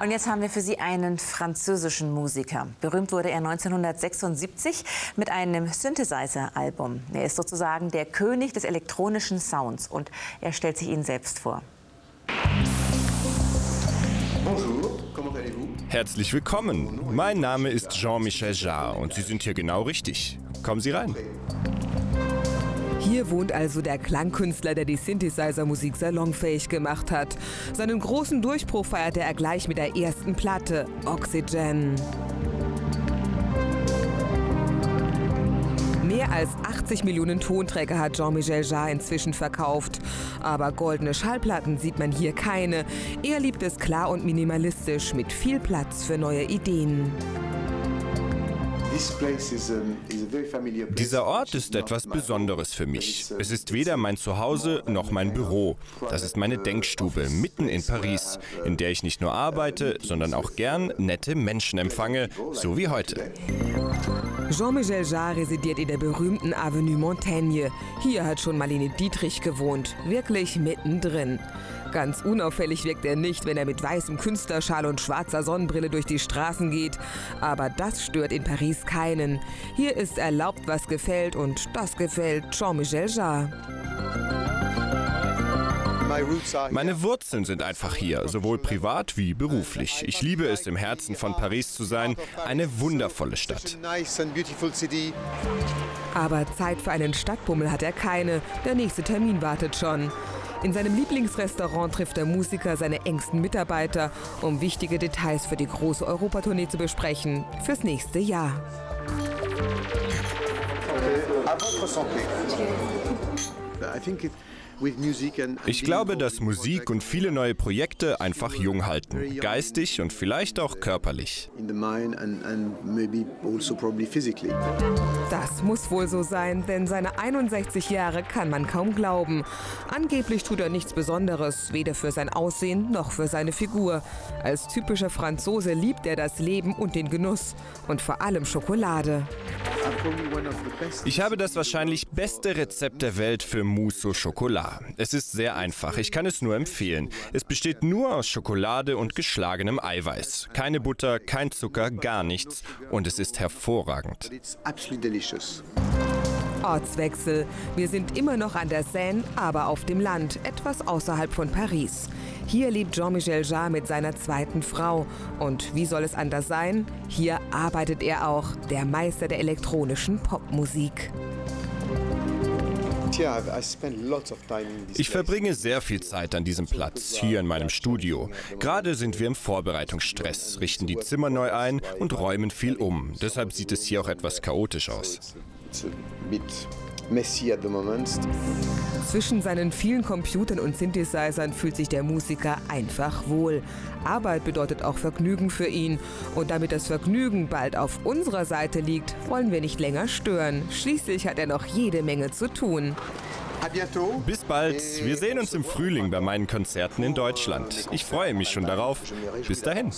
Und jetzt haben wir für Sie einen französischen Musiker. Berühmt wurde er 1976 mit einem Synthesizer-Album. Er ist sozusagen der König des elektronischen Sounds und er stellt sich Ihnen selbst vor. Herzlich willkommen. Mein Name ist Jean-Michel Jarre und Sie sind hier genau richtig. Kommen Sie rein. Hier wohnt also der Klangkünstler, der die Synthesizer-Musik salonfähig gemacht hat. Seinen großen Durchbruch feierte er gleich mit der ersten Platte, Oxygen. Mehr als 80 Millionen Tonträger hat Jean-Michel Jarre inzwischen verkauft. Aber goldene Schallplatten sieht man hier keine. Er liebt es klar und minimalistisch mit viel Platz für neue Ideen. Dieser Ort ist etwas Besonderes für mich. Es ist weder mein Zuhause noch mein Büro. Das ist meine Denkstube mitten in Paris, in der ich nicht nur arbeite, sondern auch gern nette Menschen empfange, so wie heute. Jean-Michel Jarre residiert in der berühmten Avenue Montaigne. Hier hat schon Marlene Dietrich gewohnt, wirklich mittendrin. Ganz unauffällig wirkt er nicht, wenn er mit weißem Künstlerschal und schwarzer Sonnenbrille durch die Straßen geht. Aber das stört in Paris keinen. Hier ist erlaubt, was gefällt und das gefällt Jean-Michel Jarre. Meine Wurzeln sind einfach hier, sowohl privat wie beruflich. Ich liebe es, im Herzen von Paris zu sein. Eine wundervolle Stadt. Aber Zeit für einen Stadtbummel hat er keine. Der nächste Termin wartet schon. In seinem Lieblingsrestaurant trifft der Musiker seine engsten Mitarbeiter, um wichtige Details für die große Europatournee zu besprechen fürs nächste Jahr. Ich glaube, dass Musik und viele neue Projekte einfach jung halten, geistig und vielleicht auch körperlich. Also das muss wohl so sein, denn seine 61 Jahre kann man kaum glauben. Angeblich tut er nichts Besonderes, weder für sein Aussehen noch für seine Figur. Als typischer Franzose liebt er das Leben und den Genuss und vor allem Schokolade. Ich habe das wahrscheinlich beste Rezept der Welt für Mousse au Chocolat. Es ist sehr einfach, ich kann es nur empfehlen. Es besteht nur aus Schokolade und geschlagenem Eiweiß. Keine Butter, kein Zucker, gar nichts. Und es ist hervorragend. Ortswechsel. Wir sind immer noch an der Seine, aber auf dem Land, etwas außerhalb von Paris. Hier lebt Jean-Michel Jarre mit seiner zweiten Frau. Und wie soll es anders sein? Hier arbeitet er auch, der Meister der elektronischen Popmusik. Ich verbringe sehr viel Zeit an diesem Platz, hier in meinem Studio. Gerade sind wir im Vorbereitungsstress, richten die Zimmer neu ein und räumen viel um. Deshalb sieht es hier auch etwas chaotisch aus. Zwischen seinen vielen Computern und Synthesizern fühlt sich der Musiker einfach wohl. Arbeit bedeutet auch Vergnügen für ihn. Und damit das Vergnügen bald auf unserer Seite liegt, wollen wir nicht länger stören. Schließlich hat er noch jede Menge zu tun. Bis bald. Wir sehen uns im Frühling bei meinen Konzerten in Deutschland. Ich freue mich schon darauf. Bis dahin.